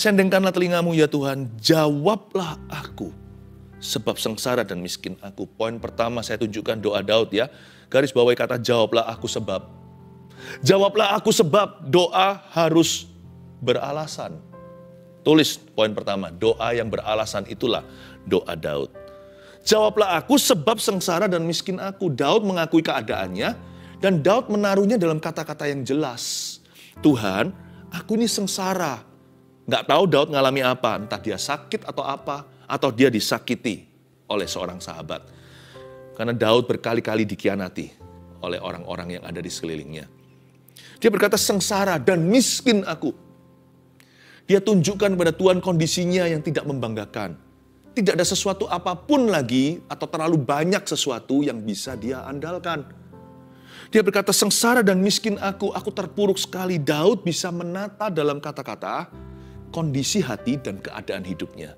Sendengkanlah telingamu ya Tuhan, jawablah aku. Sebab sengsara dan miskin aku. Poin pertama saya tunjukkan doa Daud ya. Garis bawahi kata jawablah aku sebab. Jawablah aku sebab doa harus beralasan. Tulis poin pertama, doa yang beralasan itulah doa Daud. Jawablah aku sebab sengsara dan miskin aku. Daud mengakui keadaannya dan Daud menaruhnya dalam kata-kata yang jelas. Tuhan, aku ini sengsara. Nggak tahu Daud ngalami apa, entah dia sakit atau apa, atau dia disakiti oleh seorang sahabat. Karena Daud berkali-kali dikianati oleh orang-orang yang ada di sekelilingnya. Dia berkata sengsara dan miskin aku. Dia tunjukkan kepada Tuhan kondisinya yang tidak membanggakan. Tidak ada sesuatu apa pun lagi atau terlalu banyak sesuatu yang bisa dia andalkan. Dia berkata, sengsara dan miskin aku, aku terpuruk sekali. Daud bisa menata dalam kata-kata kondisi hati dan keadaan hidupnya.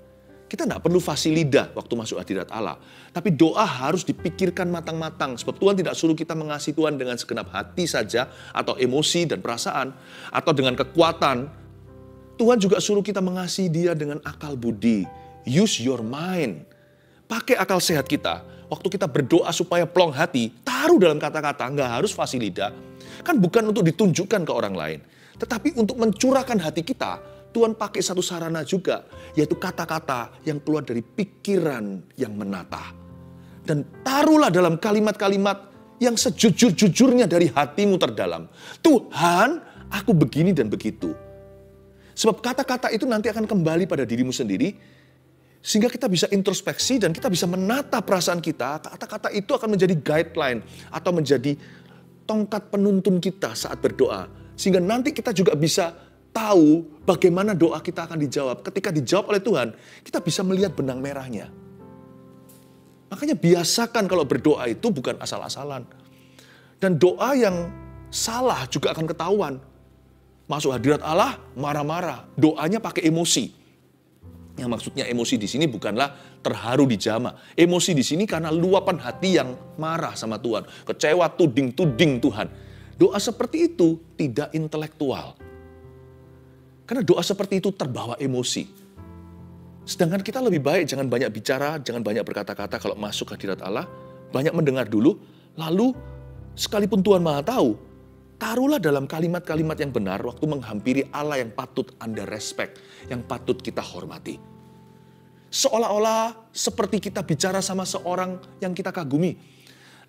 Kita tidak perlu fasilida waktu masuk hadirat Allah. Tapi doa harus dipikirkan matang-matang. Sebab Tuhan tidak suruh kita mengasihi Tuhan dengan segenap hati saja. Atau emosi dan perasaan. Atau dengan kekuatan Tuhan juga suruh kita mengasihi dia dengan akal budi. Use your mind. Pakai akal sehat kita. Waktu kita berdoa supaya plong hati, taruh dalam kata-kata, nggak harus fasilida. Kan bukan untuk ditunjukkan ke orang lain. Tetapi untuk mencurahkan hati kita, Tuhan pakai satu sarana juga, yaitu kata-kata yang keluar dari pikiran yang menata. Dan taruhlah dalam kalimat-kalimat yang sejujur-jujurnya dari hatimu terdalam. Tuhan, aku begini dan begitu. Sebab kata-kata itu nanti akan kembali pada dirimu sendiri, sehingga kita bisa introspeksi dan kita bisa menata perasaan kita. Kata-kata itu akan menjadi guideline atau menjadi tongkat penuntun kita saat berdoa. Sehingga nanti kita juga bisa tahu bagaimana doa kita akan dijawab. Ketika dijawab oleh Tuhan, kita bisa melihat benang merahnya. Makanya biasakan kalau berdoa itu bukan asal-asalan. Dan doa yang salah juga akan ketahuan Masuk hadirat Allah, marah-marah. Doanya pakai emosi. Yang maksudnya emosi di sini bukanlah terharu di jama. Emosi di sini karena luapan hati yang marah sama Tuhan. Kecewa, tuding-tuding Tuhan. Doa seperti itu tidak intelektual. Karena doa seperti itu terbawa emosi. Sedangkan kita lebih baik jangan banyak bicara, jangan banyak berkata-kata kalau masuk hadirat Allah. Banyak mendengar dulu, lalu sekalipun Tuhan maha tahu, taruhlah dalam kalimat-kalimat yang benar waktu menghampiri Allah yang patut Anda respect, yang patut kita hormati. Seolah-olah seperti kita bicara sama seorang yang kita kagumi,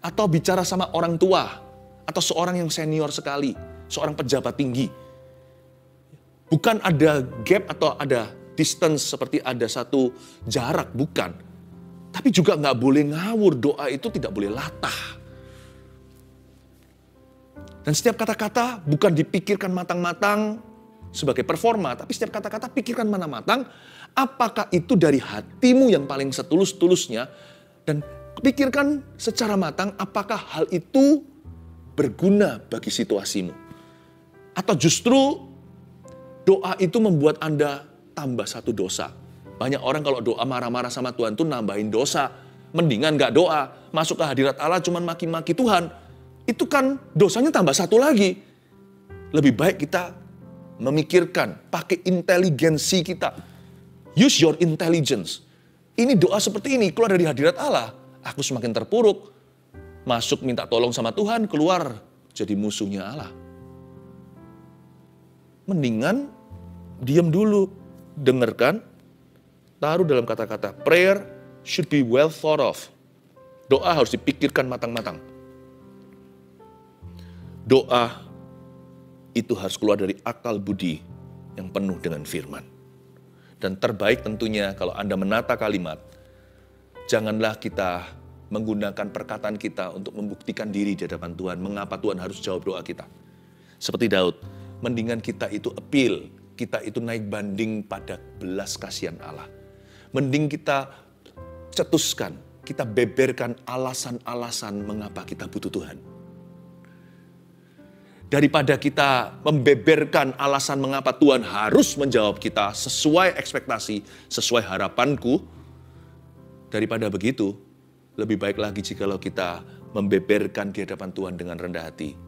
atau bicara sama orang tua, atau seorang yang senior sekali, seorang pejabat tinggi. Bukan ada gap atau ada distance seperti ada satu jarak, bukan. Tapi juga nggak boleh ngawur, doa itu tidak boleh latah dan setiap kata-kata bukan dipikirkan matang-matang sebagai performa, tapi setiap kata-kata pikirkan mana matang, apakah itu dari hatimu yang paling setulus-tulusnya, dan pikirkan secara matang apakah hal itu berguna bagi situasimu. Atau justru doa itu membuat Anda tambah satu dosa. Banyak orang kalau doa marah-marah sama Tuhan tuh nambahin dosa. Mendingan gak doa, masuk ke hadirat Allah cuman maki-maki Tuhan itu kan dosanya tambah satu lagi. Lebih baik kita memikirkan, pakai inteligensi kita. Use your intelligence. Ini doa seperti ini, keluar dari hadirat Allah. Aku semakin terpuruk. Masuk minta tolong sama Tuhan, keluar jadi musuhnya Allah. Mendingan diam dulu, dengarkan, taruh dalam kata-kata prayer should be well thought of. Doa harus dipikirkan matang-matang doa itu harus keluar dari akal budi yang penuh dengan firman. Dan terbaik tentunya kalau Anda menata kalimat, janganlah kita menggunakan perkataan kita untuk membuktikan diri di hadapan Tuhan, mengapa Tuhan harus jawab doa kita. Seperti Daud, mendingan kita itu appeal, kita itu naik banding pada belas kasihan Allah. Mending kita cetuskan, kita beberkan alasan-alasan mengapa kita butuh Tuhan daripada kita membeberkan alasan mengapa Tuhan harus menjawab kita sesuai ekspektasi, sesuai harapanku, daripada begitu, lebih baik lagi jikalau kita membeberkan di hadapan Tuhan dengan rendah hati,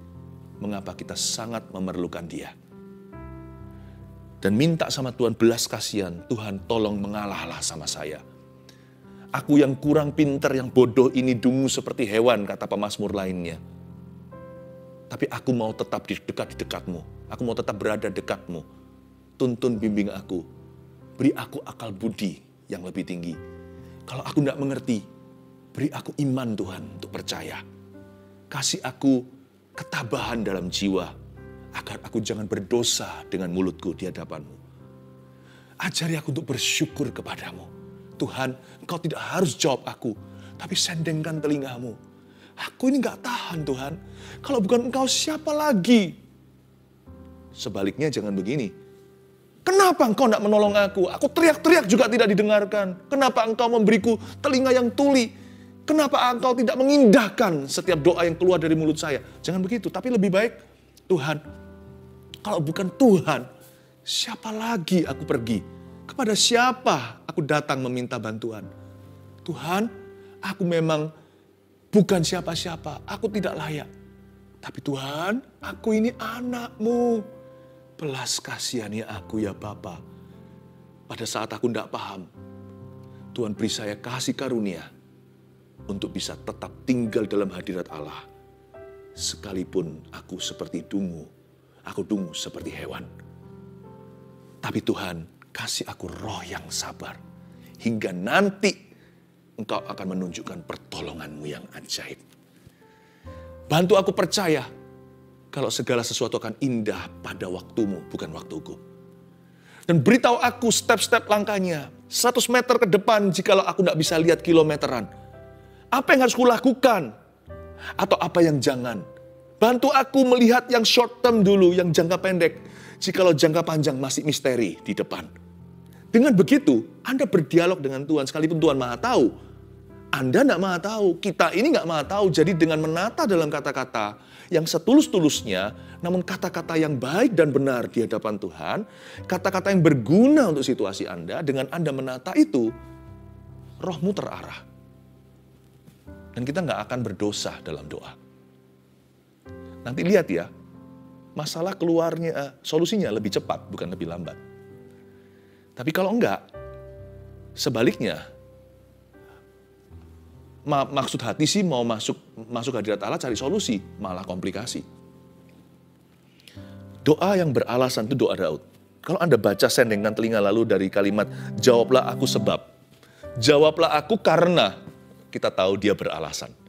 mengapa kita sangat memerlukan Dia. dan minta sama Tuhan belas kasihan, Tuhan tolong mengalahlah sama saya. Aku yang kurang pinter, yang bodoh ini dungu seperti hewan, kata pemazmur lainnya. Tapi aku mau tetap di dekat di dekatmu. Aku mau tetap berada dekatmu. Tuntun bimbing aku. Beri aku akal budi yang lebih tinggi. Kalau aku tidak mengerti, beri aku iman Tuhan untuk percaya. Kasih aku ketabahan dalam jiwa agar aku jangan berdosa dengan mulutku di hadapanmu. Ajari aku untuk bersyukur kepadamu. Tuhan, engkau tidak harus jawab aku, tapi sendengkan telingamu. Aku ini gak tahan Tuhan. Kalau bukan engkau siapa lagi? Sebaliknya jangan begini. Kenapa engkau tidak menolong aku? Aku teriak-teriak juga tidak didengarkan. Kenapa engkau memberiku telinga yang tuli? Kenapa engkau tidak mengindahkan setiap doa yang keluar dari mulut saya? Jangan begitu, tapi lebih baik Tuhan, kalau bukan Tuhan, siapa lagi aku pergi? Kepada siapa aku datang meminta bantuan? Tuhan, aku memang bukan siapa-siapa, aku tidak layak. Tapi Tuhan, aku ini anakmu. Belas kasihani aku ya Bapa. Pada saat aku tidak paham, Tuhan beri saya kasih karunia untuk bisa tetap tinggal dalam hadirat Allah. Sekalipun aku seperti dungu aku dungu seperti hewan. Tapi Tuhan kasih aku roh yang sabar. Hingga nanti engkau akan menunjukkan pertolonganmu yang ajaib. Bantu aku percaya kalau segala sesuatu akan indah pada waktumu, bukan waktuku. Dan beritahu aku step-step langkahnya. 100 meter ke depan jikalau aku tidak bisa lihat kilometeran. Apa yang harus kulakukan? Atau apa yang jangan? Bantu aku melihat yang short term dulu, yang jangka pendek. Jikalau jangka panjang masih misteri di depan. Dengan begitu, Anda berdialog dengan Tuhan, sekalipun Tuhan maha tahu. Anda tidak maha tahu, kita ini nggak maha tahu. Jadi dengan menata dalam kata-kata yang setulus-tulusnya, namun kata-kata yang baik dan benar di hadapan Tuhan, kata-kata yang berguna untuk situasi Anda, dengan Anda menata itu, rohmu terarah. Dan kita nggak akan berdosa dalam doa. Nanti lihat ya, masalah keluarnya, uh, solusinya lebih cepat, bukan lebih lambat. Tapi kalau enggak, sebaliknya, ma maksud hati sih mau masuk masuk hadirat Allah cari solusi, malah komplikasi. Doa yang beralasan itu doa Daud. Kalau Anda baca sendengkan telinga lalu dari kalimat, jawablah aku sebab. Jawablah aku karena kita tahu dia beralasan.